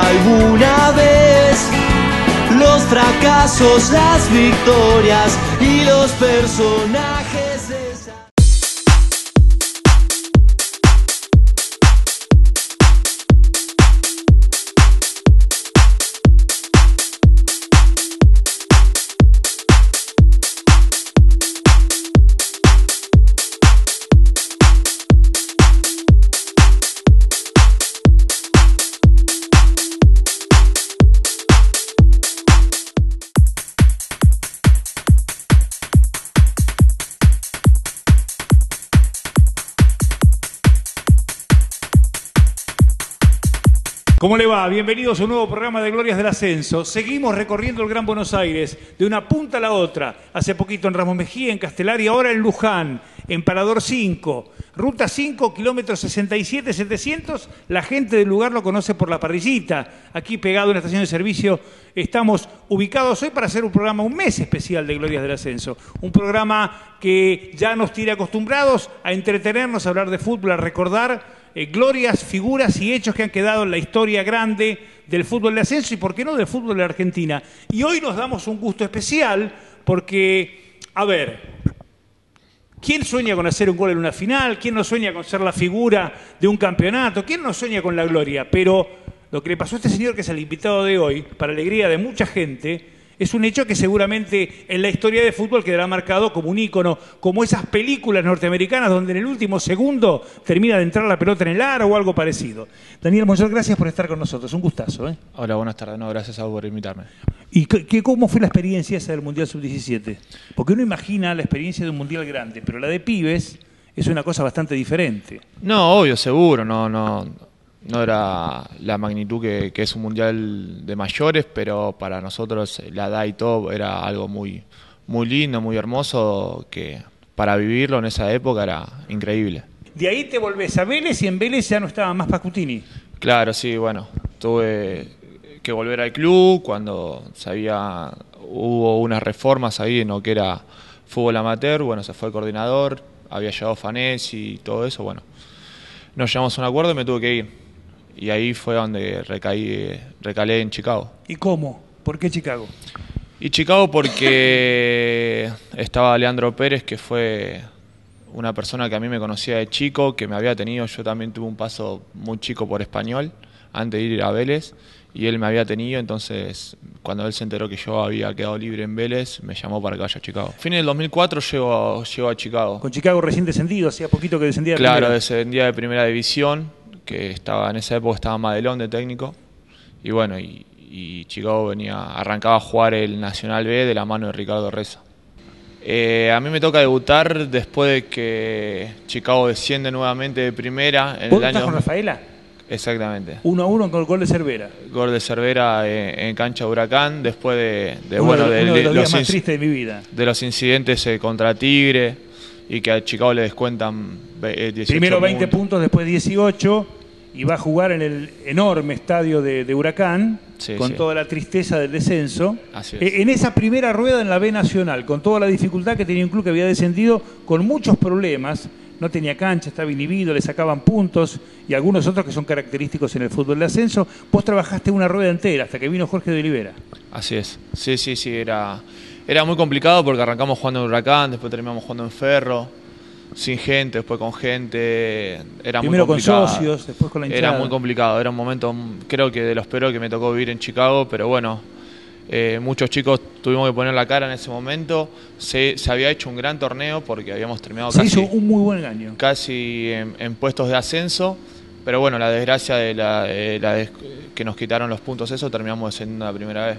alguna vez. Los fracasos, las victorias y los personajes ¿Cómo le va? Bienvenidos a un nuevo programa de Glorias del Ascenso. Seguimos recorriendo el Gran Buenos Aires de una punta a la otra. Hace poquito en Ramos Mejía, en Castelar y ahora en Luján, en Parador 5. Ruta 5, kilómetros 67, 700. La gente del lugar lo conoce por la parrillita. Aquí pegado en la estación de servicio estamos ubicados hoy para hacer un programa, un mes especial de Glorias del Ascenso. Un programa que ya nos tiene acostumbrados a entretenernos, a hablar de fútbol, a recordar eh, glorias, figuras y hechos que han quedado en la historia grande del fútbol de ascenso y, por qué no, del fútbol de Argentina. Y hoy nos damos un gusto especial porque, a ver, ¿quién sueña con hacer un gol en una final? ¿Quién no sueña con ser la figura de un campeonato? ¿Quién no sueña con la gloria? Pero lo que le pasó a este señor, que es el invitado de hoy, para alegría de mucha gente, es un hecho que seguramente en la historia de fútbol quedará marcado como un ícono, como esas películas norteamericanas donde en el último segundo termina de entrar la pelota en el aro o algo parecido. Daniel Monzón, gracias por estar con nosotros, un gustazo. ¿eh? Hola, buenas tardes. No, gracias a vos por invitarme. ¿Y qué- qué- cómo fue la experiencia esa del Mundial Sub-17? Porque uno imagina la experiencia de un Mundial grande, pero la de pibes es una cosa bastante diferente. No, obvio, seguro. No, no, no era la magnitud que, que es un mundial de mayores, pero para nosotros la edad y todo era algo muy, muy lindo, muy hermoso, que para vivirlo en esa época era increíble. De ahí te volvés a Vélez y en Vélez ya no estaba más Pascutini. Claro, sí, bueno, tuve que volver al club cuando se había, hubo unas reformas ahí en lo que era fútbol amateur, bueno, se fue el coordinador, había llegado Fanesi y todo eso, bueno, nos llegamos a un acuerdo y me tuve que ir. Y ahí fue donde recaí, recalé en Chicago. ¿Y cómo? ¿Por qué Chicago? Y Chicago porque estaba Leandro Pérez, que fue una persona que a mí me conocía de chico, que me había tenido, yo también tuve un paso muy chico por español, antes de ir a Vélez, y él me había tenido, entonces cuando él se enteró que yo había quedado libre en Vélez, me llamó para que vaya a Chicago. Fin del 2004 llego, a- llego a Chicago. Con Chicago recién descendido, hacía poquito que descendía. de Claro, primera. descendía de primera división, que estaba en esa época estaba Madelón de técnico. Y bueno, y, y Chicago venía, arrancaba a jugar el Nacional B de la mano de Ricardo Reza. Eh, a mí me toca debutar después de que Chicago desciende nuevamente de primera en ¿Vos el estás año. con Rafaela? Exactamente. 1 a 1 con el gol de Cervera. Gol de Cervera en, en cancha de Huracán, después de, de, uno bueno, de, de- uno de de los días los más tristes de mi vida. de los incidentes eh, contra Tigre y que a Chicago le descuentan ve- eh, 18 Primero 20 puntos. puntos, después 18 y va a jugar en el enorme estadio de, de Huracán Sí, con sí. toda la tristeza del descenso. Así es. Eh, En esa primera rueda en la B Nacional, con toda la dificultad que tenía un club que había descendido, con muchos problemas, no tenía cancha, estaba inhibido, le sacaban puntos y algunos otros que son característicos en el fútbol de ascenso. Vos trabajaste una rueda entera hasta que vino Jorge de Olivera. Así es. Sí, sí, sí. Era, era muy complicado porque arrancamos jugando en Huracán, después terminamos jugando en Ferro, sin gente, después con gente. Era Primero muy con complicado. socios, después con la hinchada. Era muy complicado. Era un momento, creo que de los peores que me tocó vivir en Chicago, pero bueno. eh, muchos chicos tuvimos que poner la cara en ese momento. Se, se había hecho un gran torneo porque habíamos terminado Se casi, hizo un muy buen año. casi en, en puestos de ascenso. Pero bueno, la desgracia de la, de la des- que nos quitaron los puntos, eso terminamos descendiendo la primera vez.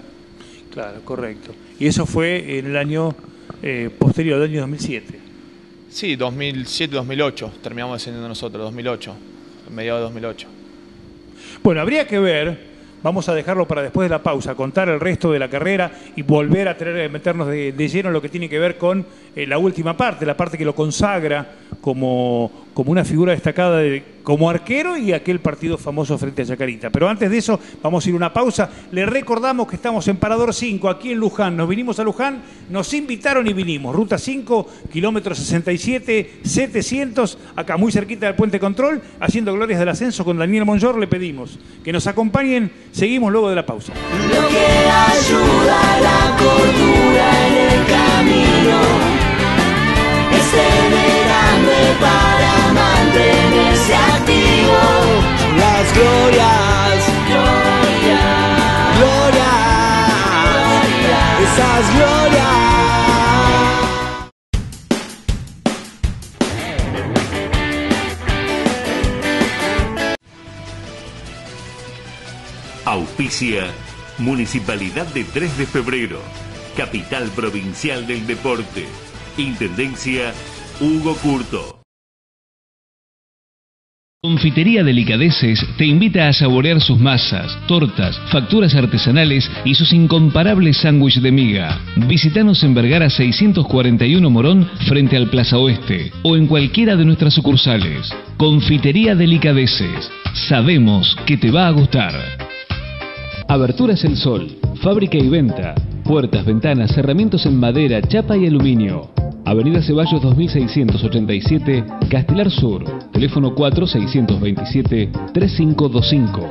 Claro, correcto. Y eso fue en el año eh, posterior, del año 2007. Sí, 2007-2008, terminamos descendiendo nosotros, 2008, mediados de 2008. Bueno, habría que ver, vamos a dejarlo para después de la pausa, contar el resto de la carrera y volver a tener, meternos de, de lleno en lo que tiene que ver con eh, la última parte, la parte que lo consagra como, como una figura destacada de- como arquero y aquel partido famoso frente a Chacarita. Pero antes de eso, vamos a ir a una pausa. Le recordamos que estamos en Parador 5, aquí en Luján. Nos vinimos a Luján, nos invitaron y vinimos. Ruta 5, kilómetro 67, 700, acá muy cerquita del Puente Control, haciendo glorias del ascenso con Daniel Monjor. Le pedimos que nos acompañen. Seguimos luego de la pausa. Lo que ayuda a la cordura en el camino para mantenerse activo. Las glorias, glorias, glorias, esas glorias. Auspicia Municipalidad de 3 de Febrero, Capital Provincial del Deporte, Intendencia Hugo Curto. Confitería Delicadeces te invita a saborear sus masas, tortas, facturas artesanales y sus incomparables sándwiches de miga. Visítanos en Vergara 641 Morón frente al Plaza Oeste o en cualquiera de nuestras sucursales. Confitería Delicadeces. Sabemos que te va a gustar. Aberturas El Sol, fábrica y venta. Puertas, ventanas, cerramientos en madera, chapa y aluminio. Avenida Ceballos 2687, Castelar Sur. Teléfono 4627-3525.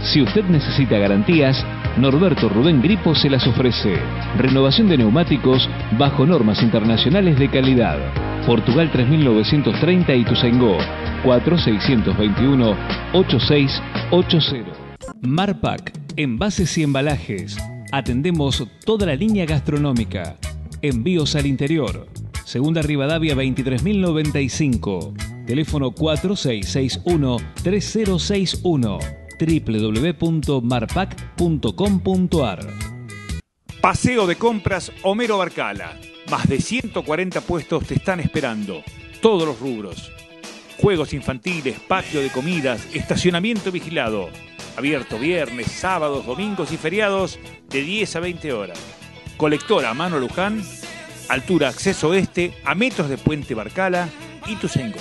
Si usted necesita garantías, Norberto Rubén Gripo se las ofrece. Renovación de neumáticos bajo normas internacionales de calidad. Portugal 3930 y Ituzaingó 4621-8680. Marpac, envases y embalajes. Atendemos toda la línea gastronómica. Envíos al interior. Segunda Rivadavia 23095. Teléfono 4661-3061. www.marpac.com.ar Paseo de compras Homero Barcala. Más de 140 puestos te están esperando. Todos los rubros. Juegos infantiles, patio de comidas, estacionamiento vigilado. Abierto viernes, sábados, domingos y feriados de 10 a 20 horas. Colectora mano Luján. Altura acceso este a metros de Puente Barcala y Tuzengo.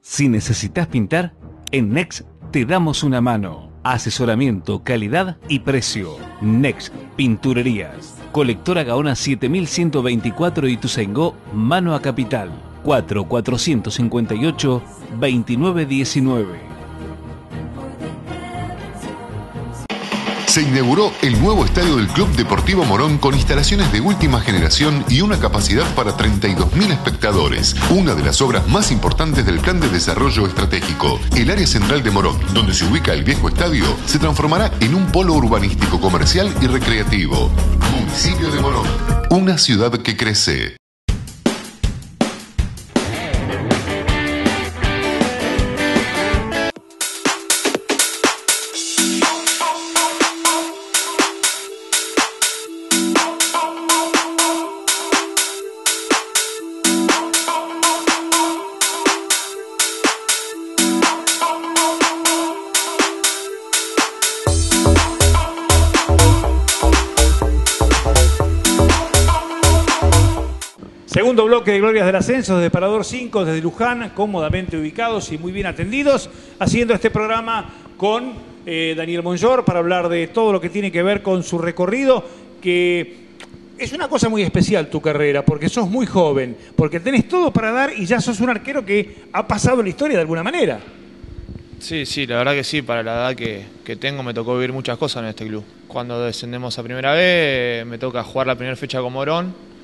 Si necesitas pintar, en Next te damos una mano. Asesoramiento, calidad y precio. Next Pinturerías. Colectora Gaona 7124 y Tuzaingó, mano a capital. 4458 2919. Se inauguró el nuevo estadio del Club Deportivo Morón con instalaciones de última generación y una capacidad para 32.000 espectadores. Una de las obras más importantes del plan de desarrollo estratégico. El área central de Morón, donde se ubica el viejo estadio, se transformará en un polo urbanístico comercial y recreativo. Municipio de Morón. Una ciudad que crece. Del Ascenso desde Parador 5, desde Luján, cómodamente ubicados y muy bien atendidos, haciendo este programa con eh, Daniel Monjor para hablar de todo lo que tiene que ver con su recorrido, que es una cosa muy especial tu carrera, porque sos muy joven, porque tenés todo para dar y ya sos un arquero que ha pasado la historia de alguna manera. Sí, sí, la verdad que sí, para la edad que, que tengo me tocó vivir muchas cosas en este club. Cuando descendemos a primera vez, me toca jugar la primera fecha con Morón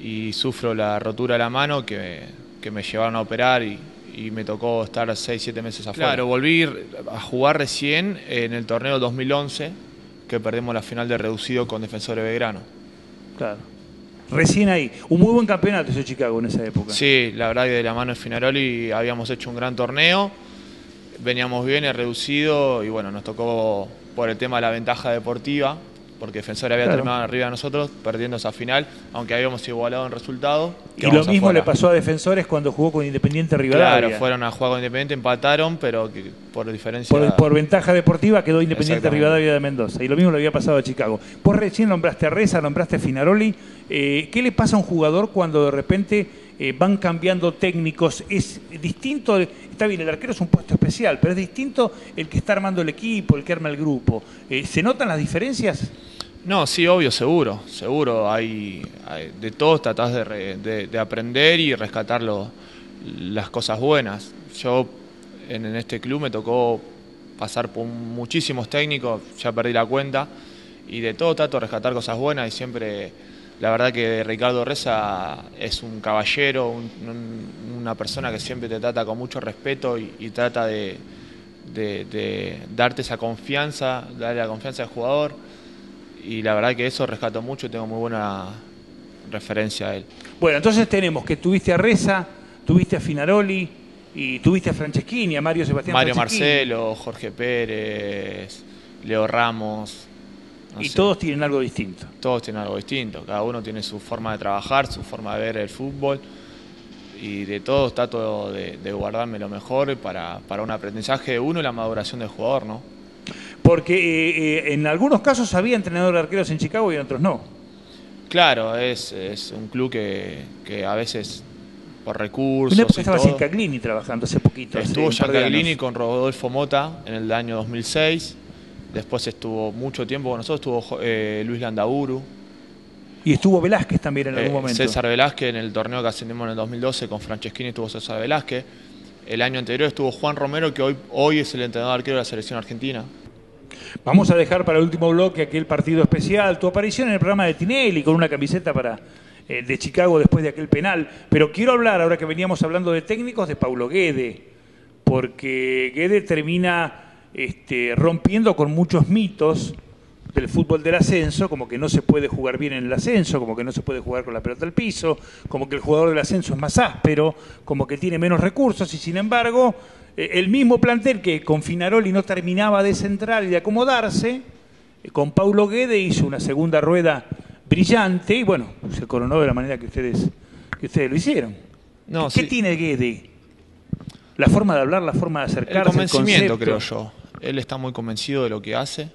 y sufro la rotura de la mano que, que me llevaron a operar y, y me tocó estar 6-7 meses afuera. Claro, volví a jugar recién en el torneo 2011, que perdimos la final de reducido con Defensor de Belgrano. Claro. Recién ahí. Un muy buen campeonato ese Chicago en esa época. Sí, la verdad que de la mano de Finaroli habíamos hecho un gran torneo, veníamos bien, el reducido y bueno, nos tocó por el tema de la ventaja deportiva, porque Defensor había Claro. terminado arriba de nosotros, perdiendo esa final, aunque habíamos igualado en resultado. Y lo mismo le pasó a Defensores cuando jugó con Independiente Rivadavia. Claro, fueron a jugar con Independiente, empataron, pero que por diferencia... Por, por ventaja deportiva quedó Independiente. Rivadavia de Mendoza. Y lo mismo le había pasado a Chicago. Vos recién nombraste a Reza, nombraste a Finaroli. Eh, ¿Qué le pasa a un jugador cuando de repente eh, van cambiando técnicos. Es distinto, está bien, el arquero es un puesto especial, pero es distinto el que está armando el equipo, el que arma el grupo. Eh, ¿Se notan las diferencias? No, sí, obvio, seguro, seguro. Hay, de todo tratás de- de aprender y rescatar lo- las cosas buenas. Yo en, en este club me tocó pasar por muchísimos técnicos, ya perdí la cuenta, y de todo trato de rescatar cosas buenas y siempre, la verdad que Ricardo Reza es un caballero, un- un- una persona que siempre te trata con mucho respeto y, y trata de, de- de darte esa confianza, darle la confianza al jugador y la verdad que eso rescato mucho y tengo muy buena referencia a él. Bueno, entonces tenemos que tuviste a Reza, tuviste a Finaroli y tuviste a Franceschini, a Mario Sebastián Mario. Marcelo, Jorge Pérez, Leo Ramos. No Y sé, todos tienen algo distinto. todos tienen algo distinto, cada uno tiene su forma de trabajar, su forma de ver el fútbol y de todos trato de, de guardarme lo mejor para, para un aprendizaje de uno y la maduración del jugador, ¿no? Porque eh, eh, en algunos casos había entrenador de arqueros en Chicago y en otros no. Claro, es, es un club que, que a veces por recursos Una época y estaba todo, Caglini trabajando hace poquito. Estuvo años. con Rodolfo Mota en el año 2006. Después estuvo mucho tiempo con nosotros, estuvo eh, Luis Landaburu, Y estuvo Velázquez también en eh, algún momento. César Velázquez en el torneo que ascendimos en el 2012 con Franceschini estuvo César Velázquez. El año anterior estuvo Juan Romero, que hoy, hoy es el entrenador arquero de la selección argentina. Vamos a dejar para el último bloque aquel partido especial, tu aparición en el programa de Tinelli con una camiseta para eh, de Chicago después de aquel penal. Pero quiero hablar, ahora que veníamos hablando de técnicos, de Paulo Guede, porque Guede termina este, rompiendo con muchos mitos del fútbol del ascenso, como que no se puede jugar bien en el ascenso, como que no se puede jugar con la pelota al piso, como que el jugador del ascenso es más áspero, como que tiene menos recursos y sin embargo eh, el mismo plantel que con Finaroli no terminaba de centrar y de acomodarse, eh, con Paulo Guede hizo una segunda rueda brillante y bueno, se coronó de la manera que ustedes, que ustedes lo hicieron. No, ¿Qué sí. tiene Guede? La forma de hablar, la forma de acercarse, El convencimiento, creo yo. Él está muy convencido de lo que hace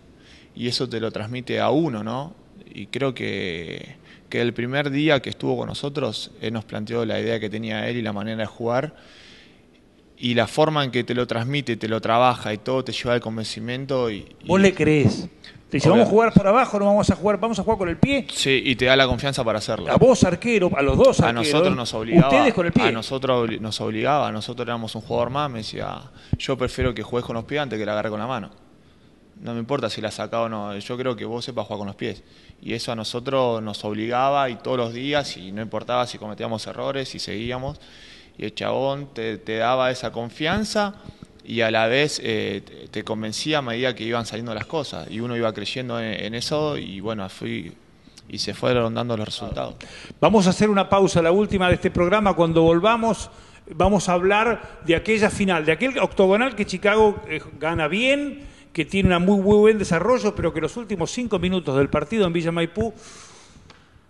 y eso te lo transmite a uno, ¿no? Y creo que, que el primer día que estuvo con nosotros, él nos planteó la idea que tenía él y la manera de jugar. Y la forma en que te lo transmite, te lo trabaja y todo te lleva al convencimiento. Y, y- Vos le crees. Te dice, vamos a jugar por abajo, no vamos a jugar, vamos a jugar con el pie. Sí, y te da la confianza para hacerlo. A vos, arquero, a los dos a arqueros. nosotros nos obligaba Ustedes con el pie. a nosotros nos obligaba nosotros éramos un jugador más me decía yo prefiero que juegues con los pies antes que la agarre con la mano no me importa si la saca o no yo creo que vos sepas jugar con los pies y eso a nosotros nos obligaba y todos los días y no importaba si cometíamos errores y seguíamos y el chabón te, te daba esa confianza y a la vez eh, te, convencía a medida que iban saliendo las cosas y uno iba creyendo en, en eso y bueno fui y se fueron dando los resultados Vamos a hacer una pausa, la última de este programa. Cuando volvamos, vamos a hablar de aquella final, de aquel octogonal que Chicago eh, gana bien, que tiene un muy, muy buen desarrollo, pero que los últimos cinco minutos del partido en Villa Maipú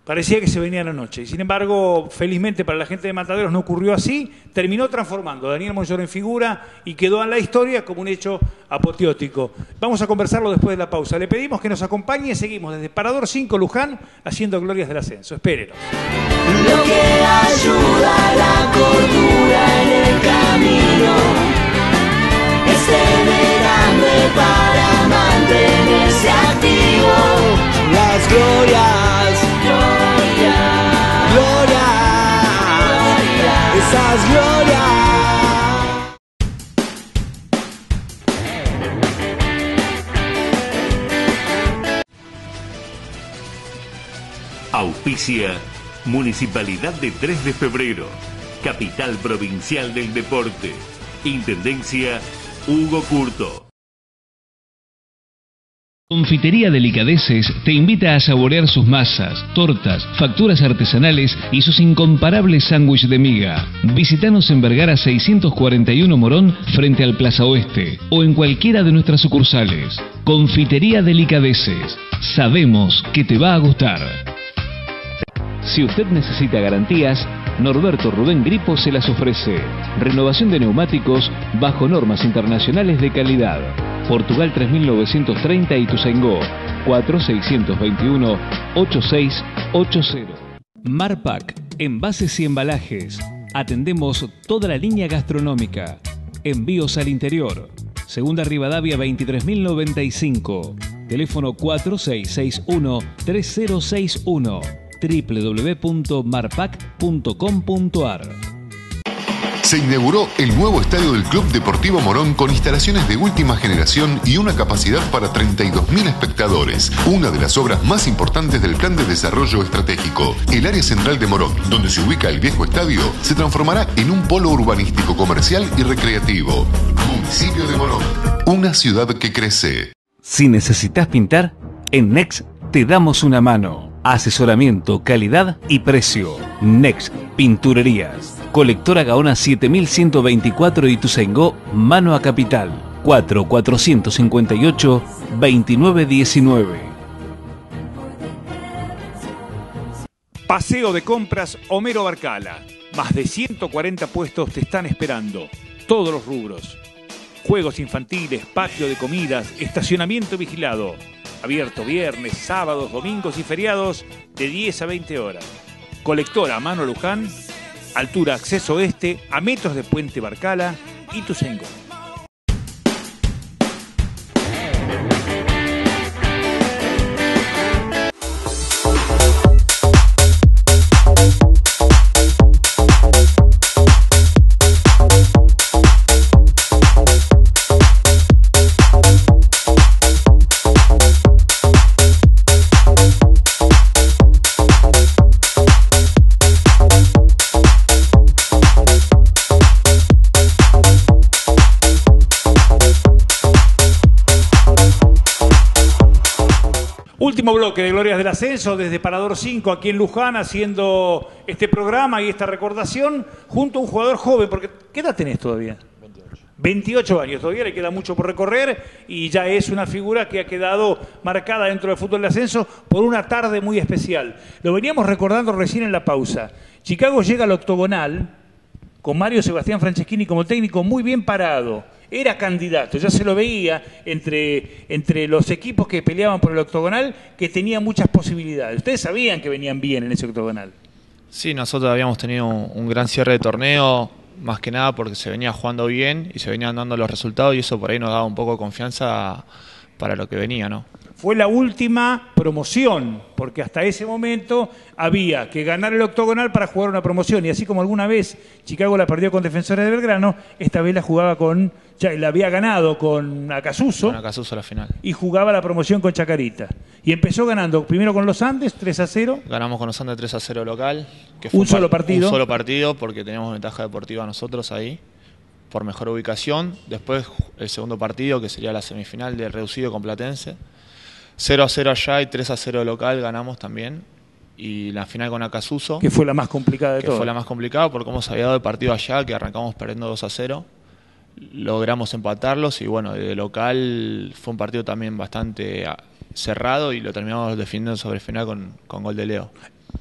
parecía que se venía la noche. Y sin embargo, felizmente para la gente de Mataderos no ocurrió así. Terminó transformando a Daniel Monllor en figura y quedó en la historia como un hecho apoteótico. Vamos a conversarlo después de la pausa. Le pedimos que nos acompañe. Seguimos desde Parador 5 Luján haciendo glorias del ascenso. Espérenos. Lo que ayuda a la cordura en el camino es tener hambre Municipalidad de 3 de Febrero, Capital Provincial del Deporte, Intendencia Hugo Curto. Confitería Delicadeces te invita a saborear sus masas, tortas, facturas artesanales y sus incomparables sándwiches de miga. Visítanos en Vergara 641 Morón frente al Plaza Oeste o en cualquiera de nuestras sucursales. Confitería Delicadeces. Sabemos que te va a gustar. Si usted necesita garantías, Norberto Rubén Gripo se las ofrece. Renovación de neumáticos bajo normas internacionales de calidad. Portugal 3930 y Ituzaingó 4621 8680. Marpac, envases y embalajes. Atendemos toda la línea gastronómica. Envíos al interior. Segunda Rivadavia 23095. Teléfono 4661-3061. www.marpac.com.ar se inauguró el nuevo estadio del Club Deportivo Morón con instalaciones de última generación y una capacidad para 32.000 espectadores. Una de las obras más importantes del Plan de Desarrollo Estratégico. El área central de Morón, donde se ubica el viejo estadio, se transformará en un polo urbanístico comercial y recreativo. Municipio de Morón, una ciudad que crece. Si necesitas pintar, en Next te damos una mano. Asesoramiento, calidad y precio. Next Pinturerías. Colectora Gaona 7124 y Ituzaingó, mano a capital. 4458 2919. Paseo de compras Homero Barcala. Más de 140 puestos te están esperando. Todos los rubros. Juegos infantiles, patio de comidas, estacionamiento vigilado. Abierto viernes, sábados, domingos y feriados de 10 a 20 horas. Colectora Mano Luján altura acceso este, a metros de Puente Barcala y Tucengo. Ascenso desde Parador 5 aquí en Luján haciendo este programa y esta recordación junto a un jugador joven, porque ¿qué edad tenés todavía? 28. 28 años, todavía le queda mucho por recorrer y ya es una figura que ha quedado marcada dentro del fútbol de ascenso por una tarde muy especial. Lo veníamos recordando recién en la pausa. Chicago llega al octogonal con Mario Sebastián Franceschini como técnico muy bien parado era candidato, ya se lo veía entre, entre los equipos que peleaban por el octogonal que tenía muchas posibilidades. Ustedes sabían que venían bien en ese octogonal. Sí, nosotros habíamos tenido un, gran cierre de torneo, más que nada porque se venía jugando bien y se venían dando los resultados y eso por ahí nos daba un poco de confianza para lo que venía, ¿no? Fue la última promoción, porque hasta ese momento había que ganar el octogonal para jugar una promoción. Y así como alguna vez Chicago la perdió con Defensores de Belgrano, esta vez la jugaba con. Ya la había ganado con Acasuso. Con Acasuso la final. Y jugaba la promoción con Chacarita. Y empezó ganando primero con los Andes, 3 a 0. Ganamos con los Andes 3 a 0 local. Que fue un, solo partido. Un solo partido, porque teníamos ventaja deportiva nosotros ahí por mejor ubicación. Después el segundo partido, que sería la semifinal de reducido con Platense. 0 a 0 allá y 3 a 0 local ganamos también. Y la final con Acasuso. Que fue la más complicada de que fue la más complicada por cómo se había dado el partido allá, que arrancamos perdiendo 2 a 0. Logramos empatarlos y bueno, de local fue un partido también bastante ah, cerrado y lo terminamos defendiendo sobre final con, con gol de Leo.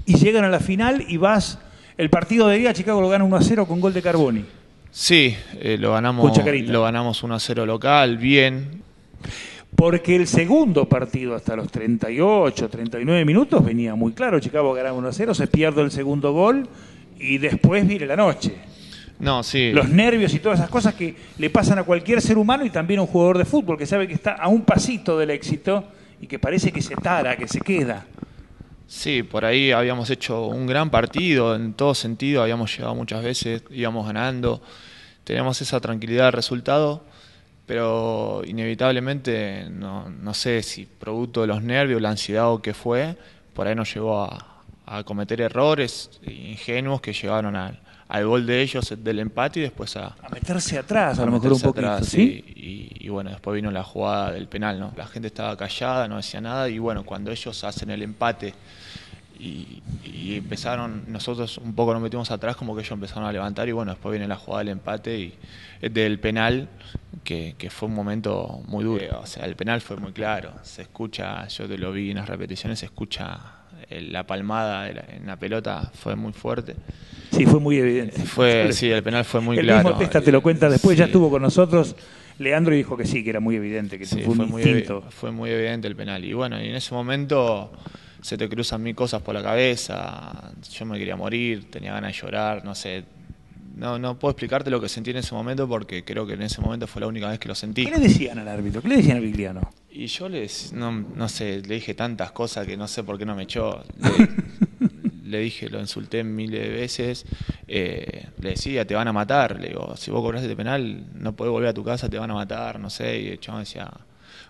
Y llegan a la final y vas. El partido de día, Chicago lo gana 1 a 0 con gol de Carboni. Sí, eh, lo ganamos, lo ganamos 1 a 0 local, bien porque el segundo partido hasta los 38, 39 minutos venía muy claro, Chicago ganaba 1 0, se pierde el segundo gol y después viene la noche. No, sí. Los nervios y todas esas cosas que le pasan a cualquier ser humano y también a un jugador de fútbol que sabe que está a un pasito del éxito y que parece que se tara, que se queda. Sí, por ahí habíamos hecho un gran partido, en todo sentido, habíamos llegado muchas veces, íbamos ganando, teníamos esa tranquilidad del resultado pero inevitablemente, no, no, sé si producto de los nervios, la ansiedad o qué fue, por ahí nos llevó a, cometer errores ingenuos que llevaron al, al, gol de ellos del empate y después a... A meterse atrás, a, lo mejor un poquito, ¿sí? Y, y, bueno, después vino la jugada del penal, ¿no? La gente estaba callada, no decía nada y bueno, cuando ellos hacen el empate y, y, empezaron, nosotros un poco nos metimos atrás como que ellos empezaron a levantar y bueno, después viene la jugada del empate y del penal que, fue un momento muy duro. O sea, el penal fue muy claro, se escucha, yo te lo vi en las repeticiones, se escucha la palmada en la pelota, fue muy fuerte. Sí, fue muy evidente. Fue, sí, el penal fue muy claro. El mismo Testa te lo cuenta después, ya estuvo con nosotros. Leandro dijo que sí, que era muy evidente, que fue, muy fue muy evidente el penal. Y bueno, y en ese momento se te cruzan mil cosas por la cabeza. Yo me quería morir, tenía ganas de llorar, no sé. No, no puedo explicarte lo que sentí en ese momento porque creo que en ese momento fue la única vez que lo sentí. ¿Qué le decían al árbitro? ¿Qué le decían al Vigliano? Y yo les, no, no sé, le dije tantas cosas que no sé por qué no me echó. Le, le dije, lo insulté miles de veces. eh, le decía, te van a matar. Le digo, si vos cobraste este penal, no podés volver a tu casa, te van a matar, no sé. Y el chabón decía,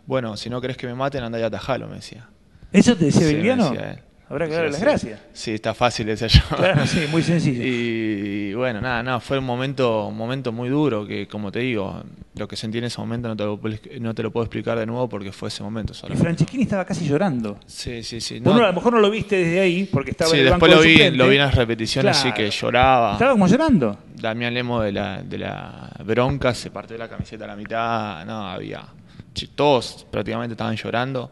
bueno, si no querés que me maten, andá y atajalo, me decía. ¿Eso te decía Sí, él. Habrá que darle las gracias. Sí, está fácil, decía yo. Claro, sí, muy sencillo. Y, y bueno, nada, nada, fue un momento, un momento muy duro que, como te digo, lo que sentí en ese momento no te lo, puedo- no te lo puedo explicar de nuevo porque fue ese momento Y solo. Franceschini estaba casi llorando. Sí, sí, sí. No- no, a lo mejor no lo viste desde ahí porque estaba sí, en el después banco lo vi, suplente. lo vi en las repeticiones, Claro. que lloraba. Estaba como llorando. Damián Lemo de la, de la bronca se partió la camiseta a la mitad, no, había, todos prácticamente estaban llorando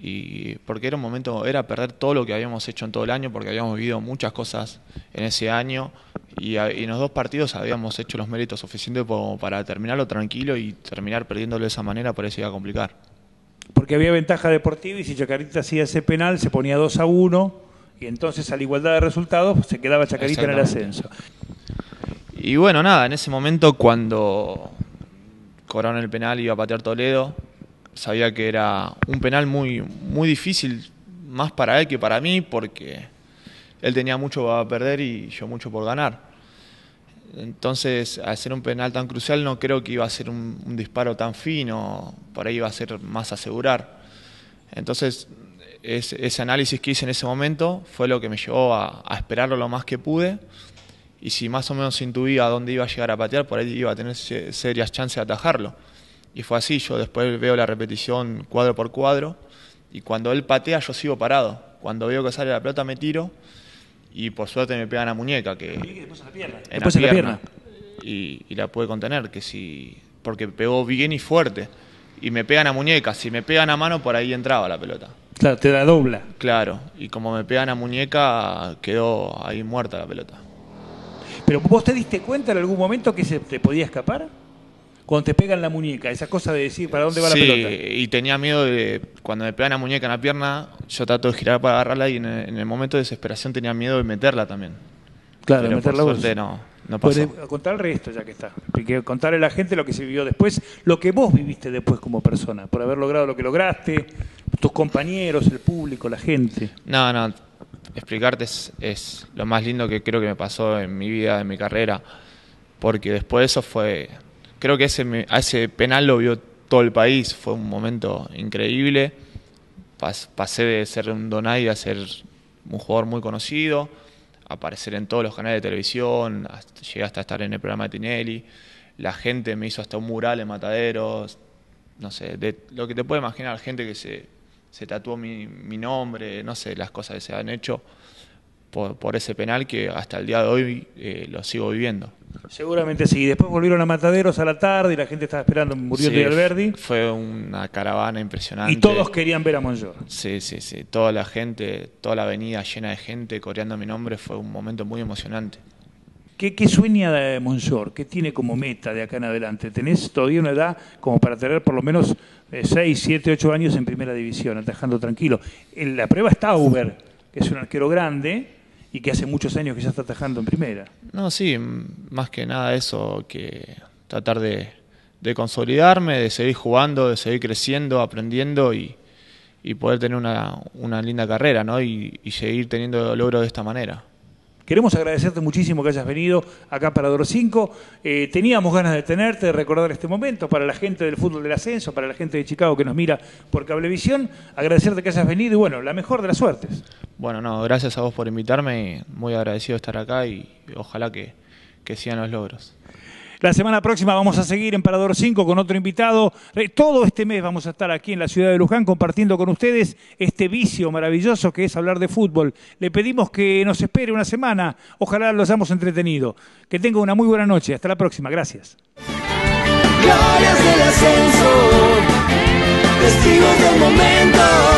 y porque era un momento, era perder todo lo que habíamos hecho en todo el año, porque habíamos vivido muchas cosas en ese año y, a- y en los dos partidos habíamos hecho los méritos suficientes como para terminarlo tranquilo y terminar perdiéndolo de esa manera parecía iba a complicar. Porque había ventaja deportiva y si Chacarita hacía ese penal se ponía 2 a 1 y entonces a la igualdad de resultados se quedaba Chacarita en el ascenso. Y bueno, nada, en ese momento cuando cobraron el penal iba a patear Toledo, sabía que era un penal muy, muy difícil, más para él que para mí, porque él tenía mucho a perder y yo mucho por ganar. Entonces, al ser un penal tan crucial, no creo que iba a ser un, disparo tan fino, por ahí iba a ser más asegurar. Entonces, es- ese análisis que hice en ese momento fue lo que me llevó a, esperarlo lo más que pude. Y si más o menos intuía dónde iba a llegar a patear, por ahí iba a tener se- serias chances de atajarlo. Y fue así, yo después veo la repetición cuadro por cuadro, y cuando él patea yo sigo parado. Cuando veo que sale la pelota me tiro, y por suerte me pegan a muñeca, que Después en la pierna. en Después en la pierna. Y, y la pude contener, que si porque pegó bien y fuerte. Y me pegan a muñeca, si me pegan a mano por ahí entraba la pelota. Claro, te la dobla. Claro, y como me pegan a muñeca quedó ahí muerta la pelota. Pero vos te diste cuenta en algún momento que se te podía escapar? Cuando te pegan la muñeca, esa cosa de decir para dónde va sí, la pelota. y tenía miedo de cuando me pegan a muñeca en la pierna, yo trato de girar para agarrarla y en el, en el momento de desesperación tenía miedo de meterla también. Claro, Pero meterla por suerte no, no pasó. Podés contar el resto ya que está. Contarle a la gente lo que se vivió después, lo que vos viviste después como persona, por haber logrado lo que lograste, tus compañeros, el público, la gente. No, no, explicarte es, es lo más lindo que creo que me pasó en mi vida, en mi carrera, porque después de eso fue, creo que ese, ese penal lo vio todo el país, fue un momento increíble, Pas- pasé de ser un donai a ser un jugador muy conocido, aparecer en todos los canales de televisión, hasta- llegué hasta estar en el programa de Tinelli, la gente me hizo hasta un mural en Mataderos, no sé, de lo que te puede imaginar, gente que se, se tatuó mi, mi nombre, no sé, las cosas que se han hecho por, por ese penal que hasta el día de hoy eh, lo sigo viviendo. Seguramente sí. Después volvieron a Mataderos a la tarde y la gente estaba esperando, murió Sí, de Alberdi. Fue una caravana impresionante. Y todos querían ver a Monjor. Sí, sí, sí. Toda la gente, toda la avenida llena de gente coreando mi nombre fue un momento muy emocionante. ¿Qué, qué sueña de Monjor? ¿Qué tiene como meta de acá en adelante? ¿Tenés todavía una edad como para tener por lo menos 6, 7, 8 años en primera división, atajando tranquilo? En la prueba está Uber, que es un arquero grande y que hace muchos años que ya está atajando en primera. No, sí, más que nada eso, que tratar de, de consolidarme, de seguir jugando, de seguir creciendo, aprendiendo y, y poder tener una, una linda carrera, ¿no? Y, y seguir teniendo logros de esta manera. Queremos agradecerte muchísimo que hayas venido acá para Doro 5. Eh, teníamos ganas de tenerte, de recordar este momento para la gente del fútbol del ascenso, para la gente de Chicago que nos mira por Cablevisión. Agradecerte que hayas venido y bueno, la mejor de las suertes. Bueno, no, gracias a vos por invitarme, muy agradecido de estar acá y ojalá que, que sigan los logros. La semana próxima vamos a seguir en Parador 5 con otro invitado. Todo este mes vamos a estar aquí en la ciudad de Luján compartiendo con ustedes este vicio maravilloso que es hablar de fútbol. Le pedimos que nos espere una semana. Ojalá los hayamos entretenido. Que tenga una muy buena noche. Hasta la próxima. Gracias. glorias del ascenso, testigos del momento.